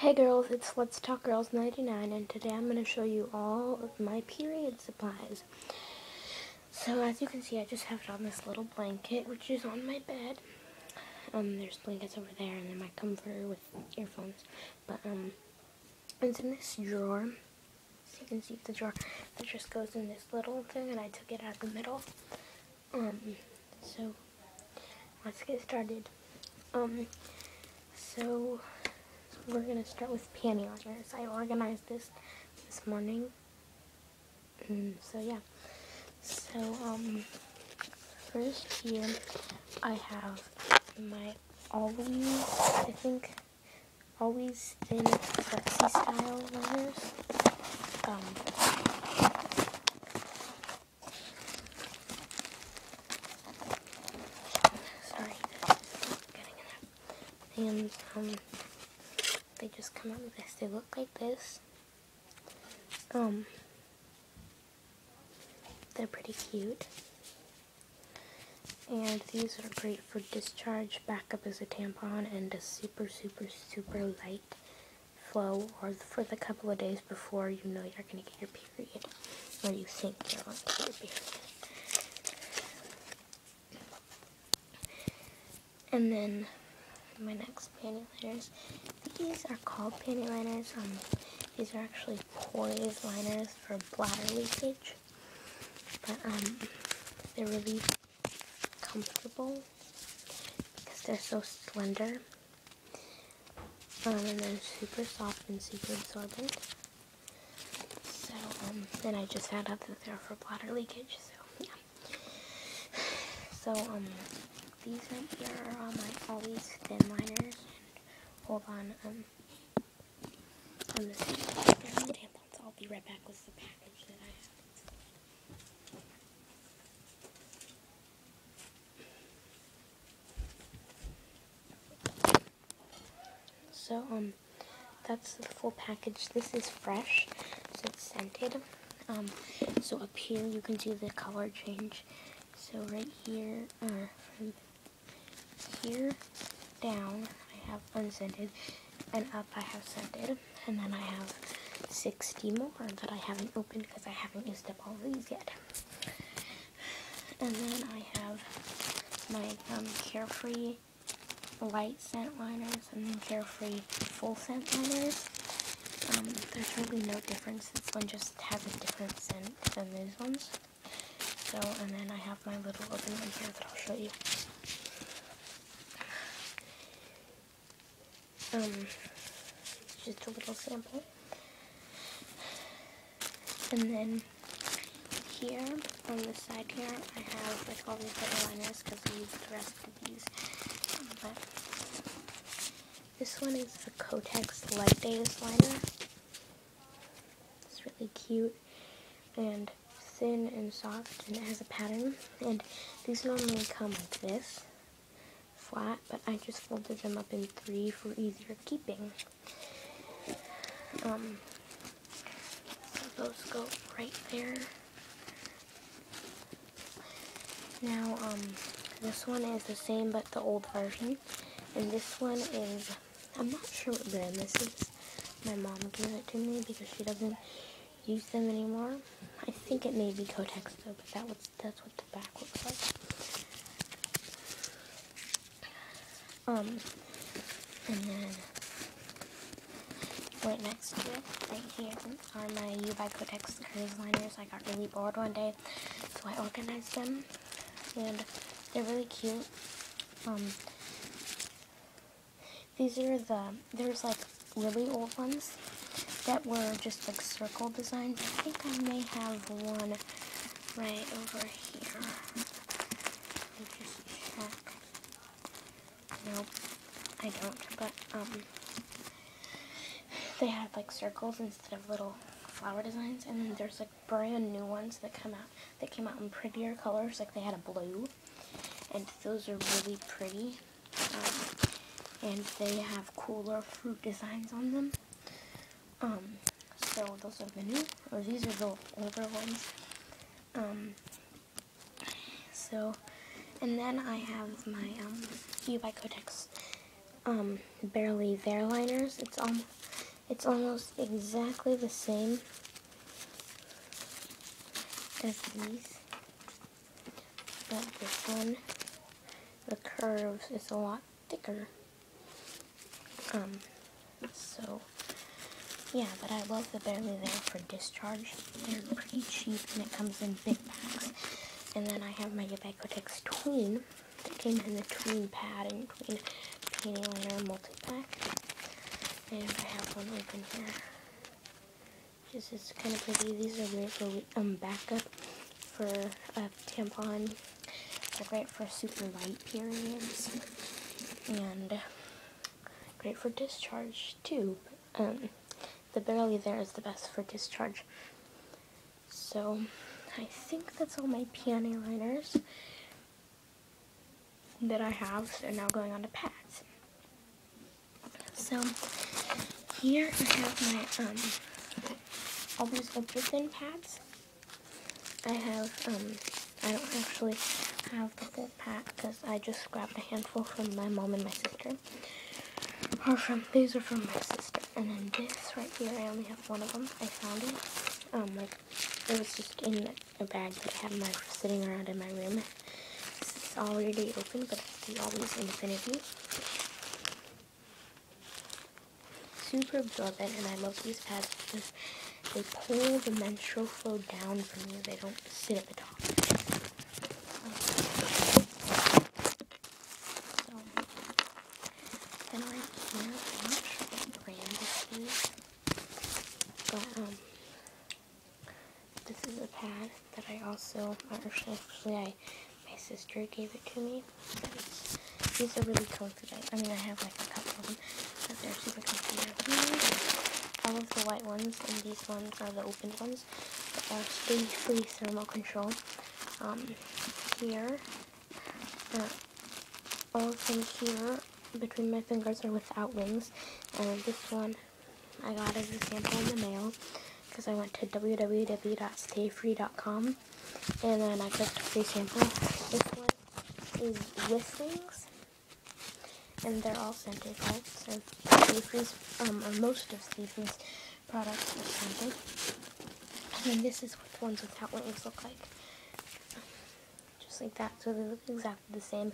Hey girls, it's Let's Talk Girls 99 and today I'm going to show you all of my period supplies. So as you can see I just have it on this little blanket which is on my bed. Um, there's blankets over there and then my comforter with earphones. But um, it's in this drawer. So you can see the drawer that just goes in this little thing and I took it out of the middle. Um, so let's get started. Um, so we're to start with panty liners. I organized this this morning. Mm, so yeah. So um, first here I have my always, I think, always thin flexi style liners. Um, sorry, getting. And um, they just come out with this. They look like this. Um, they're pretty cute. And these are great for discharge, backup as a tampon, and a super, super, super light flow, or for the couple of days before you know you're going to get your period, or you think you're going to get your period. And then my next panty liners. These are called panty liners. Um, these are actually poise liners for bladder leakage. But um, they're really comfortable because they're so slender. Um, and they're super soft and super absorbent. So um, then I just found out that they're for bladder leakage. So yeah. So um, these right here are all my always thin liners. Hold on, um, on this tampons. I'll be right back with the package that I have. So, um, that's the full package. This is fresh, so it's scented. Um, so up here you can see the color change. So right here, uh, from here down have unscented and up I have scented and then I have 60 more that I haven't opened because I haven't used up all these yet. And then I have my um, Carefree light scent liners and then Carefree full scent liners. Um, there's really no difference. This one just has a different scent than these ones. So, and then I have my little open one here that I'll show you. Um, just a little sample. And then here, on the side here, I have like all these little liners because I used the rest of these. But this one is the Kotex Light Days liner. It's really cute and thin and soft and it has a pattern. And these normally come like this flat, but I just folded them up in three for easier keeping. Um, so those go right there. Now, um, this one is the same but the old version. And this one is, I'm not sure what brand this is. My mom gave it to me because she doesn't use them anymore. I think it may be Kotex though, but that was, that's what the back looks like. Um, and then right next to it, right here, are my U by Kotex liners. I got really bored one day, so I organized them, and they're really cute. Um, these are the, there's like really old ones that were just like circle designs. I think I may have one right over here. Nope, I don't, but, um, they have, like, circles instead of little flower designs, and then there's, like, brand new ones that come out, that came out in prettier colors, like, they had a blue, and those are really pretty, um, and they have cooler fruit designs on them, um, so those are the new, or these are the older ones, um, so, and then I have my, um, U by Kotex, um, Barely There liners. It's almost, It's almost exactly the same as these. But this one, the curves is a lot thicker. Um, so, yeah, but I love the Barely There for discharge. They're pretty cheap and it comes in big packs. And then I have my U by Kotex Tween that came in the Tween pad and Tween panty liner multi-pack. And I have one open here. This is kind of pretty. These are great for um, backup for a tampon. They're great for super light periods. And great for discharge too. Um, the Barely There is the best for discharge. So I think that's all my panty liners that I have. So now going on to pads. So here I have my um all these ultra thin pads. I have um I don't actually have the full pack because I just grabbed a handful from my mom and my sister. Or from these are from my sister. And then this right here, I only have one of them. I found it. Um, like it was just in a bag that I have my sitting around in my room. This is already open, but it's Always Infinity. Super absorbent, and I love these pads because they pull the menstrual flow down from you. They don't sit at the top. Then right here, what brand this is, but um, this is a pad that I also, actually, I, my sister gave it to me. These are really comfy. I mean, I have like a couple of them, but they're super comfy. All of the white ones and these ones are the open ones. They are Stayfree thermal control. Um, here, uh, all of them here between my fingers are without wings. And this one I got as a sample in the mail because I went to www.stayfree.com and then I clicked free sample. This one is with wings and they're all scented, right? So Stayfree's, um, or most of Stayfree's products are scented. And then this is what the ones without wings look like. Just like that. So they look exactly the same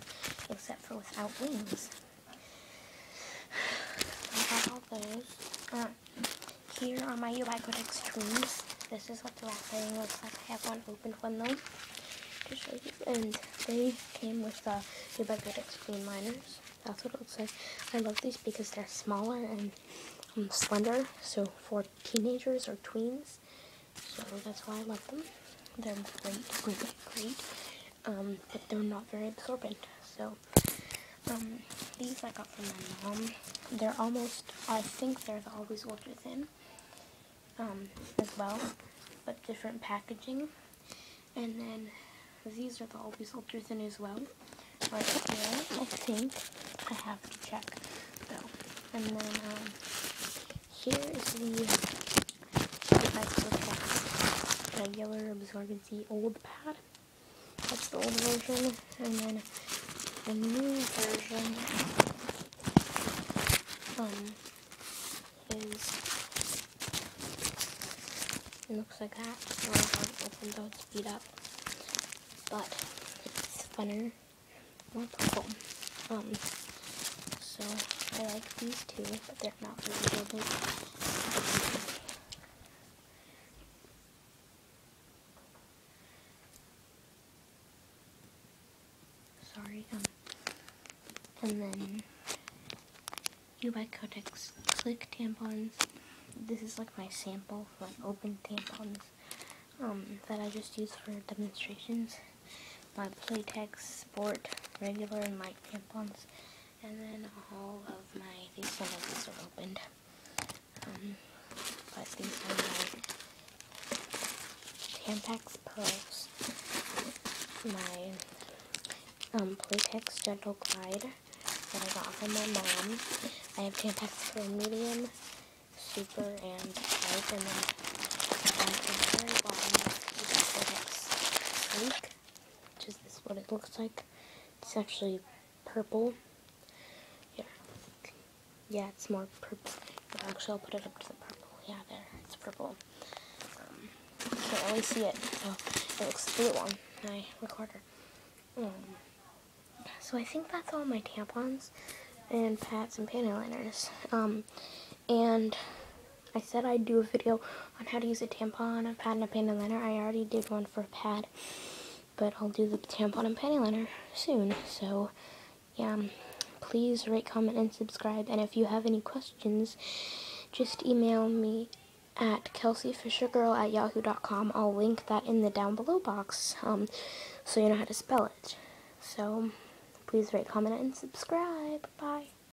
except for without wings. I got all those. Uh, here are my U by Kotex Tweens. This is what the wrapping looks like. I have one opened one though to show you. And they came with the U by Kotex Tween liners. That's what it looks like. I love these because they're smaller and um, slender. So for teenagers or tweens. So that's why I love them. They're great, great, great. Um, but they're not very absorbent. So um, these I got from my mom. They're almost, I think they're the Always Ultra Thin um, as well, but different packaging. And then these are the Always Ultra in as well. Right here, I think. I have to check though. And then um, here is the regular absorbency old pad. That's the old version. And then the new version um, is it looks like that. So I have opened though it's beat up. But it's funner, more purple. Um so I like these two, but they're not really big. Sorry, um, and then U by Kotex Click tampons. This is like my sample like open tampons um, that I just use for demonstrations. My Playtex Sport regular and light tampons. And then all of my, these some of these are opened. Um, but these are my Tampax Pearls. My um, Playtex Gentle Glide that I got from my mom. I have Tampax for medium, super, and light. And then on the very bottom, we got Playtex Sleek, which is this what it looks like. It's actually purple. Yeah, Yeah, it's more purple. Actually, I'll put it up to the purple. Yeah, there. It's purple. Um, can't really see it, so it looks blue on my recorder. Um, so I think that's all my tampons and pads and panty liners. Um, and I said I'd do a video on how to use a tampon, a pad, and a panty liner. I already did one for a pad, but I'll do the tampon and panty liner soon. So, yeah, please rate, comment, and subscribe. And if you have any questions, just email me at kelseyfishergirl at yahoo.com. I'll link that in the down below box um, so you know how to spell it. So, please rate, comment, and subscribe. Bye.